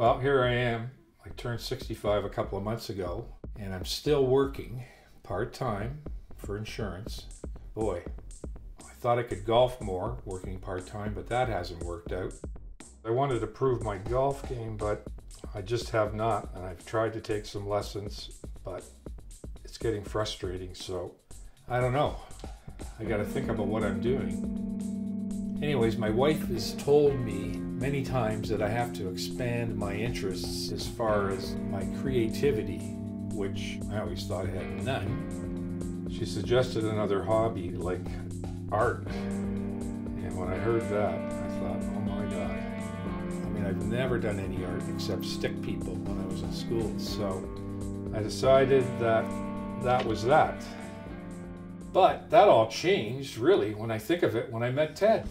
Well, here I am. I turned 65 a couple of months ago, and I'm still working part time for insurance. Boy, I thought I could golf more working part time, but that hasn't worked out. I wanted to prove my golf game, but I just have not, and I've tried to take some lessons, but it's getting frustrating, so I don't know. I got to think about what I'm doing. Anyways, my wife has told me many times that I have to expand my interests as far as my creativity, which I always thought I had none. She suggested another hobby like art. And when I heard that, I thought, oh my God. I mean, I've never done any art except stick people when I was in school. So I decided that that was that. But that all changed, really, when I think of it, when I met Ted.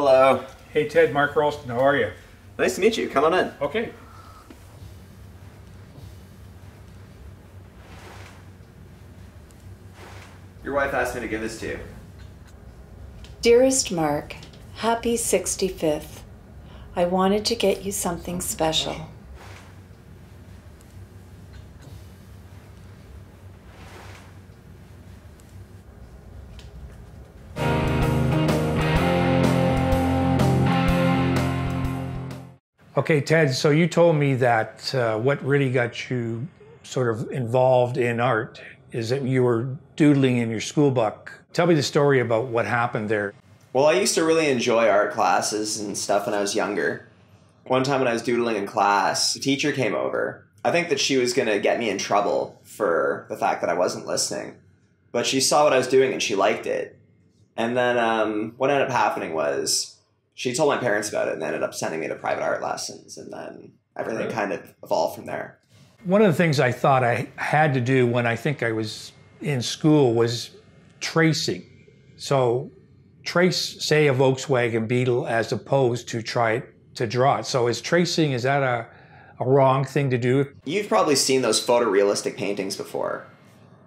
Hello. Hey, Ted, Mark Rolston, how are you? Nice to meet you. Come on in. Okay. Your wife asked me to give this to you. Dearest Mark, happy 65th. I wanted to get you something special. Okay, Ted, so you told me that uh, what really got you sort of involved in art is that you were doodling in your school book. Tell me the story about what happened there. Well, I used to really enjoy art classes and stuff when I was younger. One time when I was doodling in class, a teacher came over. I think that she was going to get me in trouble for the fact that I wasn't listening. But she saw what I was doing and she liked it. And then um, what ended up happening was she told my parents about it and ended up sending me to private art lessons. And then everything Really? kind of evolved from there. One of the things I thought I had to do when I think I was in school was tracing. So trace, say, a Volkswagen Beetle as opposed to try to draw it. So is tracing, is that a, a wrong thing to do? You've probably seen those photorealistic paintings before.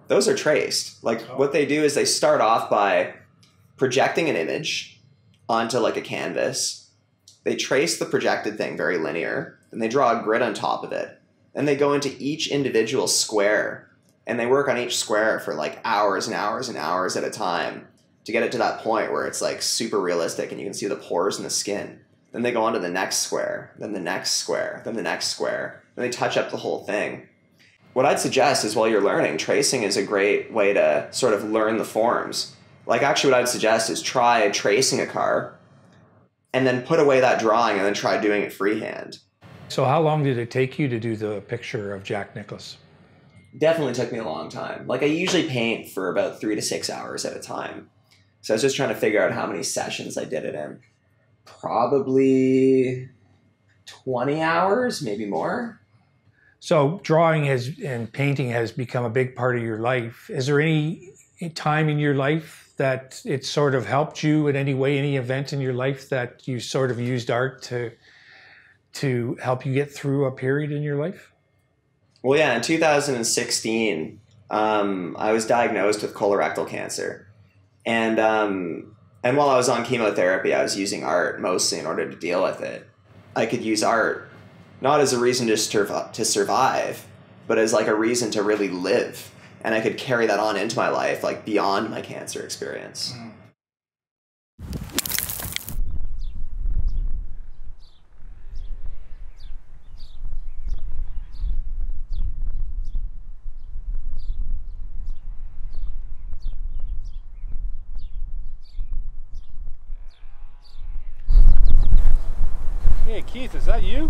Those are traced. Like oh. what they do is they start off by projecting an image onto like a canvas. They trace the projected thing very linear, and they draw a grid on top of it. Then they go into each individual square and they work on each square for like hours and hours and hours at a time to get it to that point where it's like super realistic and you can see the pores in the skin. Then they go on to the next square, then the next square, then the next square. Then they touch up the whole thing. What I'd suggest is while you're learning, tracing is a great way to sort of learn the forms. Like, actually, what I'd suggest is try tracing a car and then put away that drawing and then try doing it freehand. So how long did it take you to do the picture of Jack Nicklaus? Definitely took me a long time. Like, I usually paint for about three to six hours at a time. So I was just trying to figure out how many sessions I did it in. Probably 20 hours, maybe more. So drawing has and painting has become a big part of your life. Is there any time in your life that it sort of helped you in any way, any event in your life that you sort of used art to to help you get through a period in your life? Well, yeah, in 2016, um, I was diagnosed with colorectal cancer, and um, and while I was on chemotherapy, I was using art mostly in order to deal with it. I could use art not as a reason to to survive, but as like a reason to really live, and I could carry that on into my life, like beyond my cancer experience. Hmm. Hey Keith, is that you?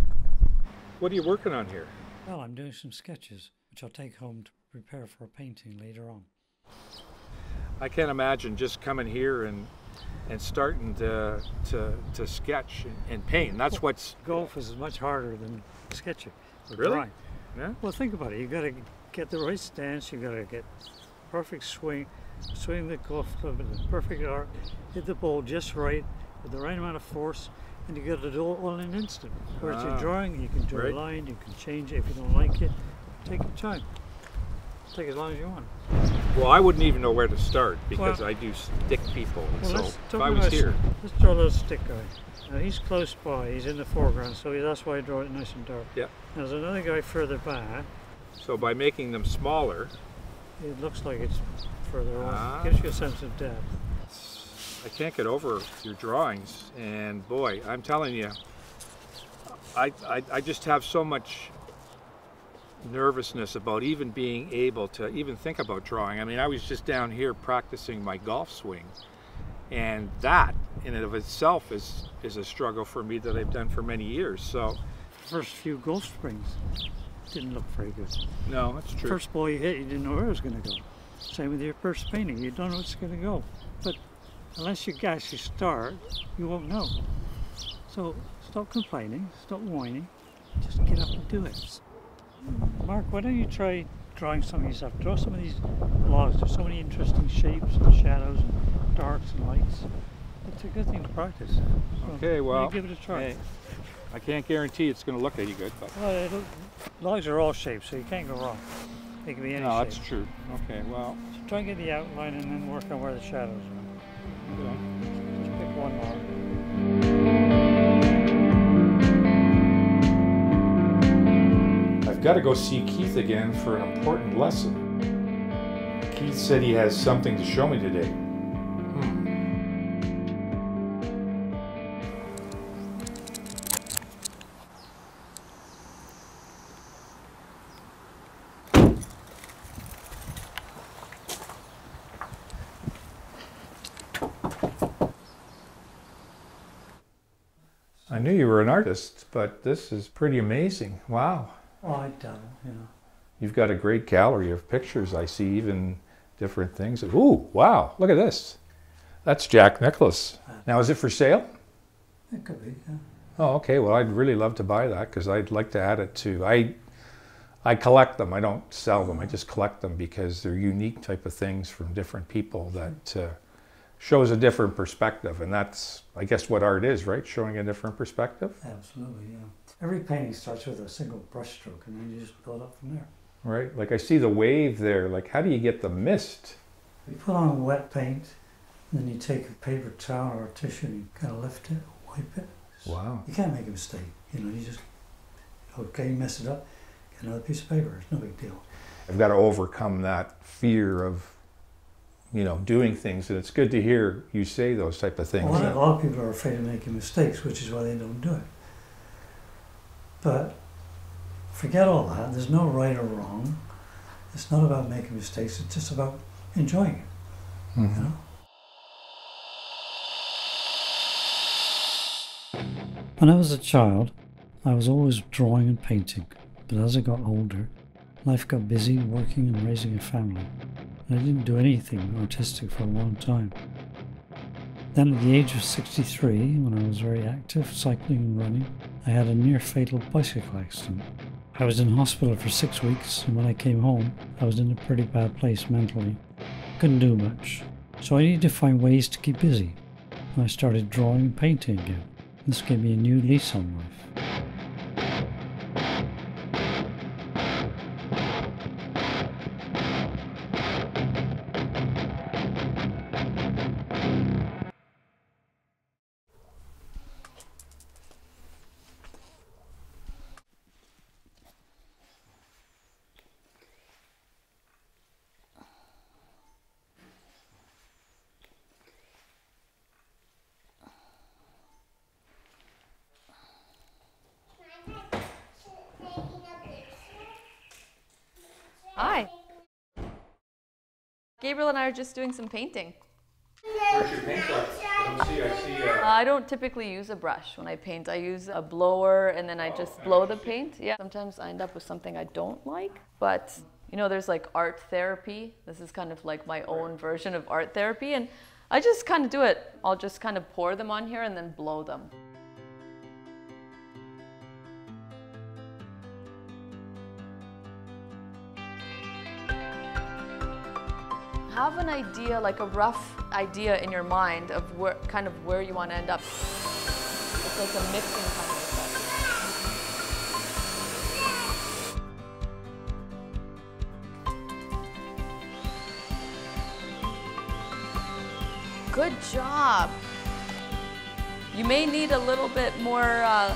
What are you working on here? Well, I'm doing some sketches, which I'll take home to prepare for a painting later on. I can't imagine just coming here and and starting to to, to sketch and, and paint. That's what's Golf is much harder than sketching. Really? drawing. yeah. Well, think about it. You got to get the right stance. You got to get perfect swing, swing the golf club in the perfect arc, hit the ball just right with the right amount of force, and you got to do it all in an instant. Whereas Ah, you're drawing, you can draw right. a line, you can change it if you don't like it. Take your time. Take as long as you want. Well, I wouldn't even know where to start because Well- I do stick people. Well, so let's if I was about- here, Let's draw a little stick guy. Now he's close by. He's in the foreground, so that's why I draw it nice and dark. Yeah. There's another guy further back. so by making them smaller, It looks like it's further Ah. on. Gives you a sense of depth. I can't get over your drawings. And boy, I'm telling you, I, I, I just have so much nervousness about even being able to even think about drawing. I mean, I was just down here practicing my golf swing, and that in and of itself is is a struggle for me that I've done for many years. So, First few golf swings didn't look very good. no, that's true. First ball you hit, you didn't know where it was going to go. Same with your first painting, you don't know it's going to go. But unless you actually start, you won't know. So stop complaining, stop whining, just get up and do it. Mark, why don't you try drawing some of these up? Draw some of these logs. There's so many interesting shapes and shadows and darks and lights. It's a good thing to practice. So, Okay, why don't well, give it a try. hey, I can't guarantee it's going to look any good, but Well, it'll, logs are all shapes, so you can't go wrong. They can be any no, shape. that's true. Okay, well, So try and get the outline and then work on where the shadows are. you know. Just pick one log. Got to go see Keith again for an important lesson. Keith said he has something to show me today. Hmm. I knew you were an artist, but this is pretty amazing. Wow. Oh, I dabble, you know. You've got a great gallery of pictures. I see even different things. Ooh, wow, look at this. That's Jack Nicklaus. Now, is it for sale? It could be, yeah. Oh, okay. Well, I'd really love to buy that because I'd like to add it to. I, I collect them. I don't sell them. I just collect them because they're unique type of things from different people that uh, shows a different perspective, and that's, I guess, what art is, right? Showing a different perspective, Absolutely, yeah. Every painting starts with a single brushstroke and then you just build up from there. right? Like I see the wave there. Like, how do you get the mist? You put on wet paint, and then you take a paper towel or a tissue and you kind of lift it, wipe it. Wow. You can't make a mistake, you know, you just, okay, you mess it up, get another piece of paper, it's no big deal. I've got to overcome that fear of, you know, doing things. And it's good to hear you say those type of things. A lot, a lot of people are afraid of making mistakes, which is why they don't do it. But forget all that. There's no right or wrong. It's not about making mistakes. It's just about enjoying it. Mhm. You know. When I was a child, I was always drawing and painting. But as I got older, life got busy working and raising a family. And I didn't do anything artistic for a long time. Then, at the age of 63, when I was very active, cycling and running, I had a near fatal bicycle accident. I was in hospital for six weeks, and when I came home, I was in a pretty bad place mentally. Couldn't do much, so I needed to find ways to keep busy. And I started drawing and painting again. This gave me a new lease on life. Hi. Gabriel and I are just doing some painting. Where's your paintbrush? I don't see. I see. Uh, I don't typically use a brush when I paint. I use a blower and then I just blow the paint. Yeah. Sometimes I end up with something I don't like, but You know, there's like art therapy. This is kind of like my own version of art therapy. And I just kind of do it. I'll just kind of pour them on here and then blow them. Have an idea, like a rough idea in your mind of where, kind of where you want to end up. It's like a mixing kind of effect. Good job. You may need a little bit more uh,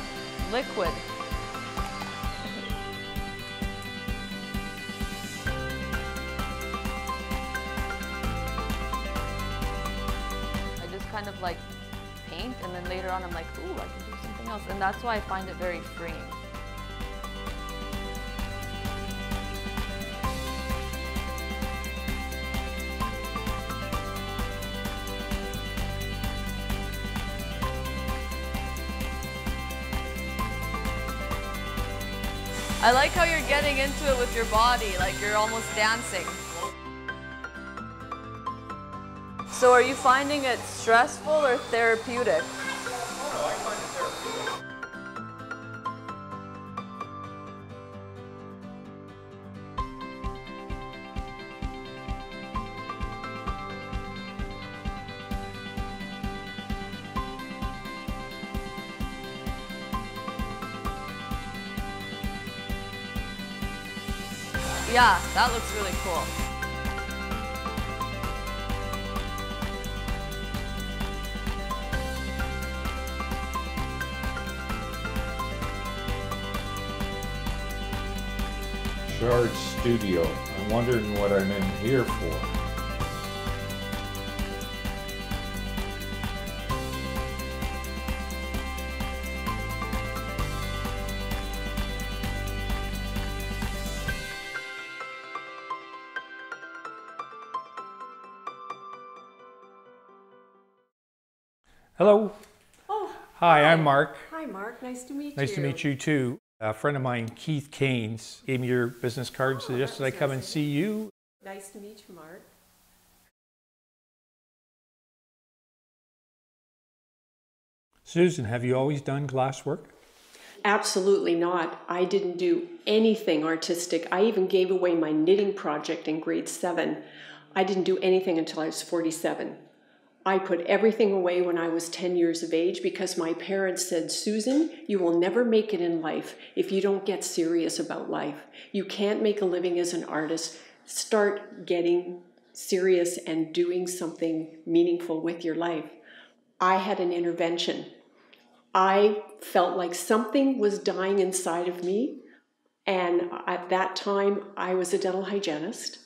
liquid. Like paint and then later on I'm like, ooh, I can do something else. And that's why I find it very freeing. I like how you're getting into it with your body, like you're almost dancing. So are you finding it stressful or therapeutic? Yeah, that looks really cool. Studio. I'm wondering what I'm in here for. Hello. Oh, Hi, I'm Mark. hi, Mark. Nice to meet you. Nice to meet you too. A friend of mine, Keith Cains, gave me your business card, Oh, suggested I that's come and see you. Nice to meet you, Mark. Susan, have you always done glass work? Absolutely not. I didn't do anything artistic. I even gave away my knitting project in grade seven. I didn't do anything until I was 47. I put everything away when I was 10 years of age because my parents said, Susan, you will never make it in life if you don't get serious about life. You can't make a living as an artist. Start getting serious and doing something meaningful with your life. I had an intervention. I felt like something was dying inside of me. And at that time, I was a dental hygienist.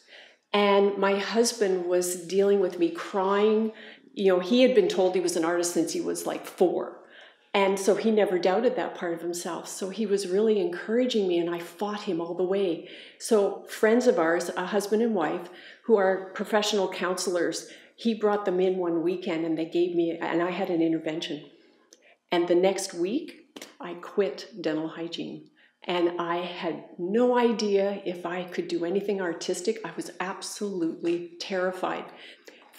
And my husband was dealing with me crying. You know, he had been told he was an artist since he was like four. And so he never doubted that part of himself. So he was really encouraging me, and I fought him all the way. So, friends of ours, a husband and wife, who are professional counselors, he brought them in one weekend and they gave me, and I had an intervention. And the next week, I quit dental hygiene. And I had no idea if I could do anything artistic. I was absolutely terrified.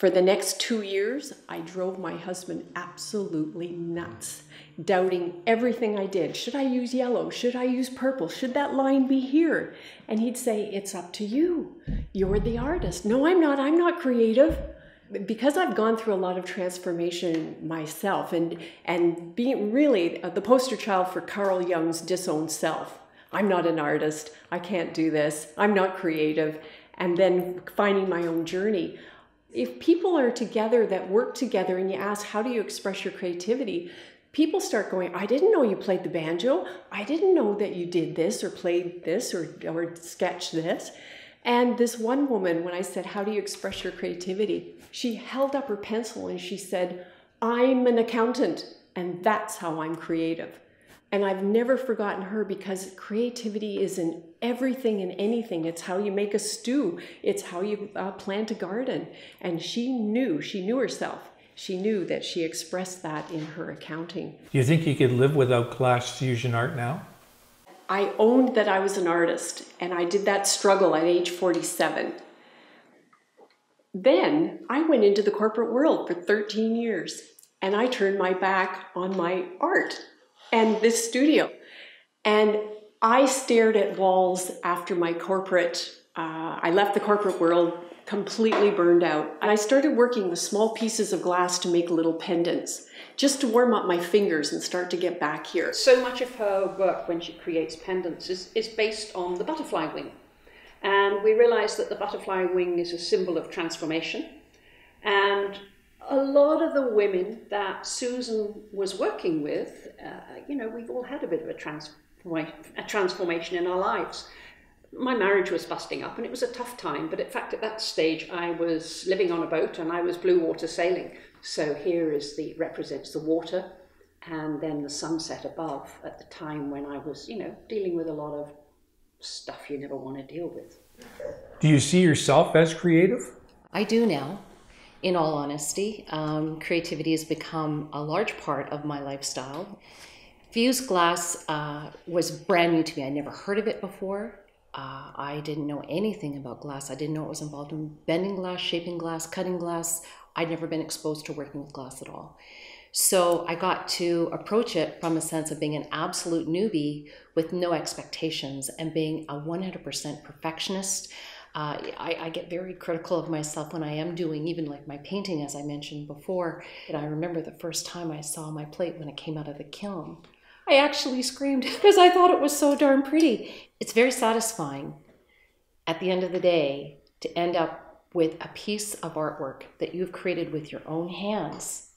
For the next two years, I drove my husband absolutely nuts, doubting everything I did. Should I use yellow? Should I use purple? Should that line be here? And he'd say, It's up to you. You're the artist. No, I'm not. I'm not creative because I've gone through a lot of transformation myself and and being really uh, the poster child for Carl Jung's disowned self. I'm not an artist. I can't do this. I'm not creative. And then finding my own journey. If people are together that work together and you ask how do you express your creativity, people start going, I didn't know you played the banjo. I didn't know that you did this or played this or or sketched this. And this one woman, when I said, How do you express your creativity? She held up her pencil and she said, I'm an accountant, and that's how I'm creative. And I've never forgotten her because creativity is in everything and anything. It's how you make a stew, it's how you uh, plant a garden. And she knew, she knew herself. She knew that she expressed that in her accounting. Do you think you could live without glass fusion art now? I owned that I was an artist, and I did that struggle at age 47. Then I went into the corporate world for 13 years, and I turned my back on my art and this studio. And I stared at walls after my corporate, uh, I left the corporate world completely burned out. And I started working with small pieces of glass to make little pendants just to warm up my fingers and start to get back here. So much of her work when she creates pendants is, is based on the butterfly wing. And we realize that the butterfly wing is a symbol of transformation. And a lot of the women that Susan was working with, uh, you know, we've all had a bit of a, transform- a transformation in our lives. My marriage was busting up and it was a tough time, but in fact, at that stage, I was living on a boat and I was blue water sailing. So here is the represents the water, and then the sunset above at the time when I was, you know, dealing with a lot of stuff you never want to deal with. Do you see yourself as creative? I do now. In all honesty, um, creativity has become a large part of my lifestyle. Fused glass uh, was brand new to me. I never heard of it before. Uh, I didn't know anything about glass. I didn't know it was involved in bending glass, shaping glass, cutting glass. I'd never been exposed to working with glass at all. So I got to approach it from a sense of being an absolute newbie with no expectations and being a 100% perfectionist. Uh, I, I, get very critical of myself when I am doing even like my painting, as I mentioned before. And I remember the first time I saw my plate when it came out of the kiln. I actually screamed because I thought it was so darn pretty. It's very satisfying at the end of the day to end up with a piece of artwork that you've created with your own hands.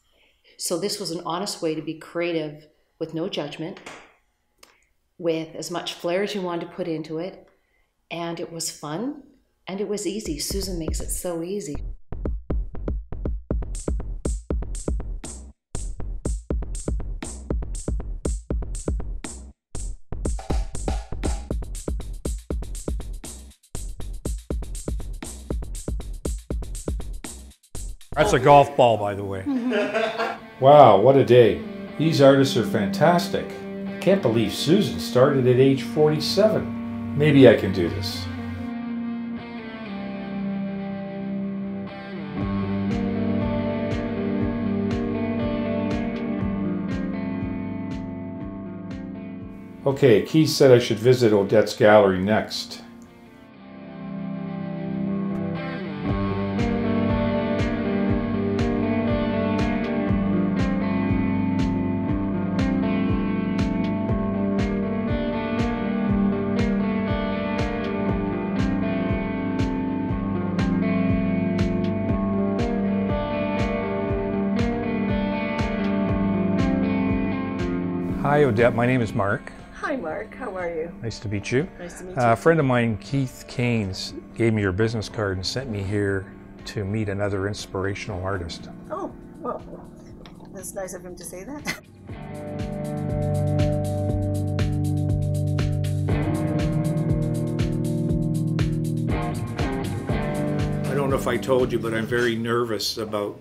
So, this was an honest way to be creative with no judgment, with as much flair as you wanted to put into it. And it was fun and it was easy. Susan makes it so easy. That's a golf ball, by the way. wow, what a day. These artists are fantastic. I can't believe Susan started at age 47. Maybe I can do this. Okay, Keith said I should visit Odette's gallery next. Hi, Odette. My name is Mark. Hi, Mark. How are you? Nice to meet you. Nice to meet Uh, you. a friend of mine, Keith Cains, gave me your business card and sent me here to meet another inspirational artist. Oh, well, that's nice of him to say that. I don't know if I told you, but I'm very nervous about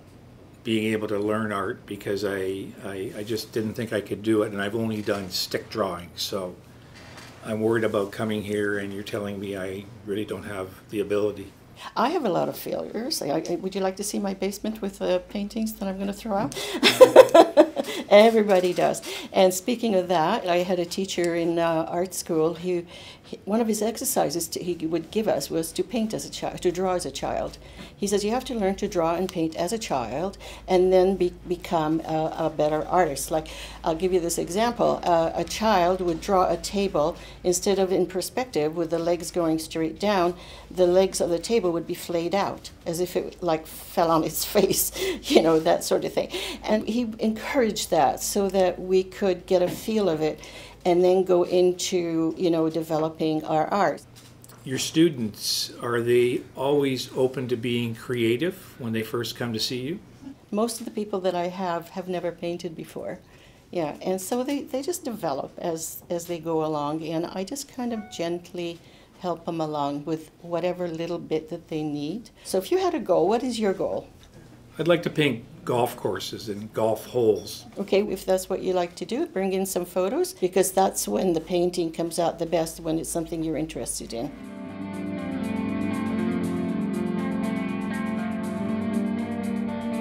being able to learn art because I, I, I just didn't think I could do it, and I've only done stick drawing. So I'm worried about coming here, and you're telling me I really don't have the ability. I have a lot of failures. I, I, would you like to see my basement with the paintings that I'm going to throw out? Mm-hmm. Everybody does. And speaking of that, I had a teacher in uh, art school who, he, one of his exercises to, he would give us was to paint as a child, to draw as a child. He says you have to learn to draw and paint as a child, and then be, become a, a, better artist. Like I'll give you this example: uh, a child would draw a table instead of in perspective with the legs going straight down. The legs of the table would be flayed out as if it like fell on its face, you know that sort of thing. And he encouraged that so that we could get a feel of it and then go into you know developing our art. Your students are they always open to being creative when they first come to see you? Most of the people that i have have never painted before. Yeah and so they, they just develop as as they go along and i just kind of gently help them along with whatever little bit that they need so if you had a goal what is your goal i'd like to paint golf courses and golf holes. Okay, if that's what you like to do, bring in some photos because that's when the painting comes out the best when it's something you're interested in.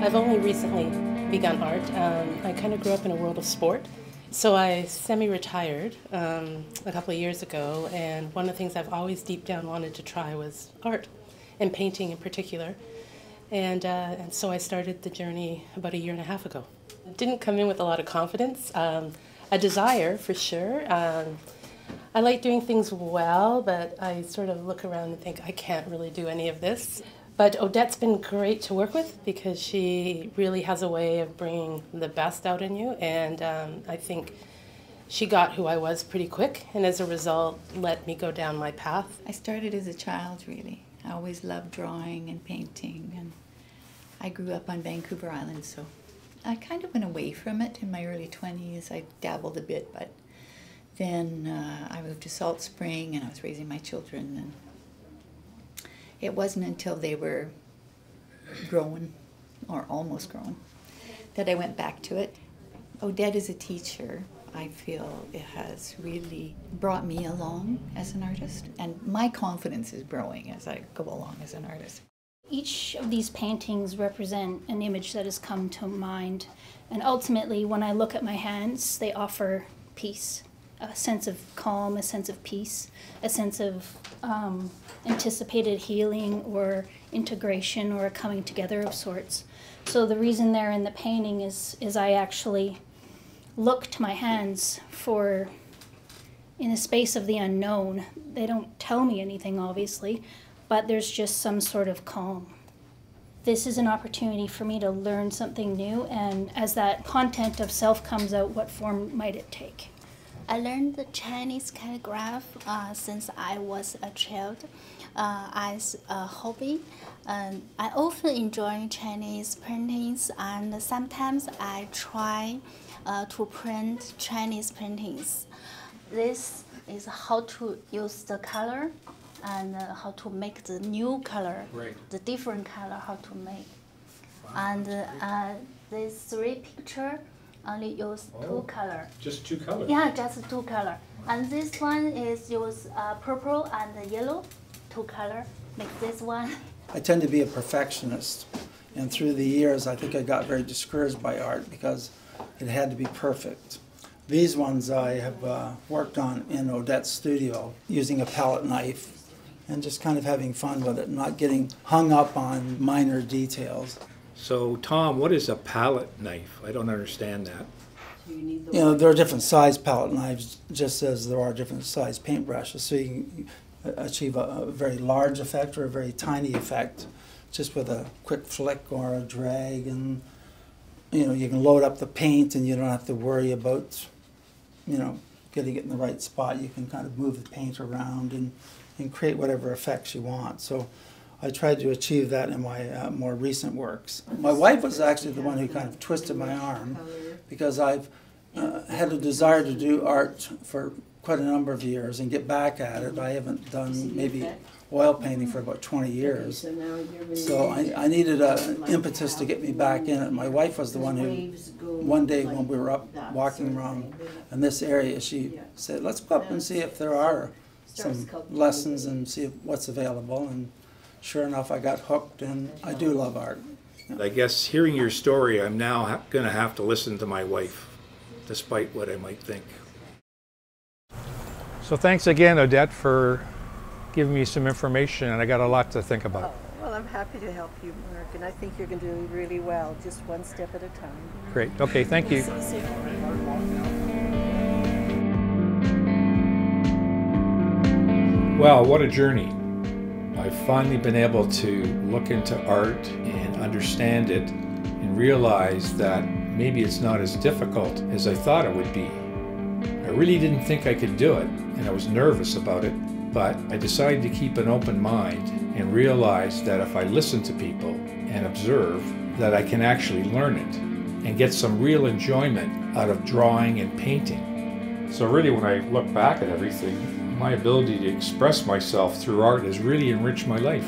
I've only recently begun art. Um, I kind of grew up in a world of sport. So I semi retired um, a couple of years ago, and one of the things I've always deep down wanted to try was art, and painting in particular. And, uh, and so I started the journey about a year and a half ago. Didn't come in with a lot of confidence, um, a desire for sure. Um, I like doing things well, but I sort of look around and think I can't really do any of this. But Odette's been great to work with because she really has a way of bringing the best out in you, and um, I think she got who I was pretty quick, and as a result, let me go down my path. I started as a child, really. I always loved drawing and painting, and I grew up on Vancouver Island, so I kind of went away from it in my early 20s. I dabbled a bit, but then uh, I moved to Salt Spring and I was raising my children. And it wasn't until they were grown, or almost grown, that I went back to it. Odette is a teacher. I feel it has really brought me along as an artist, and my confidence is growing as I go along as an artist. Each of these paintings represent an image that has come to mind, and ultimately, when I look at my hands, they offer peace a sense of calm, a sense of peace, a sense of um, anticipated healing or integration or a coming together of sorts. So the reason they're in the painting is is I actually look to my hands for in the space of the unknown. They don't tell me anything obviously, but there's just some sort of calm. This is an opportunity for me to learn something new and as that content of self comes out, what form might it take? I learned the Chinese calligraph uh, since I was a child uh, as a hobby. Um, I often enjoy Chinese paintings and sometimes I try uh, to print Chinese paintings. This is how to use the color and uh, how to make the new color, right. the different color, how to make. Wow. And uh, these three pictures only use oh, two color. Just two colors? Yeah, just two color. And this one is use uh, purple and yellow, two color. Make this one. I tend to be a perfectionist. And through the years, I think I got very discouraged by art because it had to be perfect. These ones I have uh, worked on in Odette's studio using a palette knife and just kind of having fun with it, not getting hung up on minor details. So, Tom, what is a palette knife? I don't understand that. You know, there are different size palette knives, just as there are different size paintbrushes. So you can uh, achieve a, a very large effect or a very tiny effect just with a quick flick or a drag. And, you know, you can load up the paint and you don't have to worry about, you know, getting it in the right spot. You can kind of move the paint around and, and create whatever effects you want. So I tried to achieve that in my uh, more recent works. My wife was actually the one who kind of twisted my arm because I've uh, had a desire to do art for quite a number of years and get back at it. I haven't done maybe oil painting for about 20 years. So I, I needed an impetus to get me back in it. My wife was the one who, one day when we were up walking around in this area, she said, let's go up and see if there are some lessons and see what's available. And sure enough, I got hooked, and I do love art. I guess hearing your story, I'm now ha- going to have to listen to my wife, despite what I might think. So thanks again, Odette, for giving me some information, and I got a lot to think about. Oh, well, I'm happy to help you, Mark, and I think you're going to do really well, just one step at a time. Great. Okay, thank you. Well, what a journey. I've finally been able to look into art and understand it and realize that maybe it's not as difficult as I thought it would be. I really didn't think I could do it and I was nervous about it, but I decided to keep an open mind and realize that if I listen to people and observe, that I can actually learn it and get some real enjoyment out of drawing and painting. So really when I look back at everything, my ability to express myself through art has really enriched my life.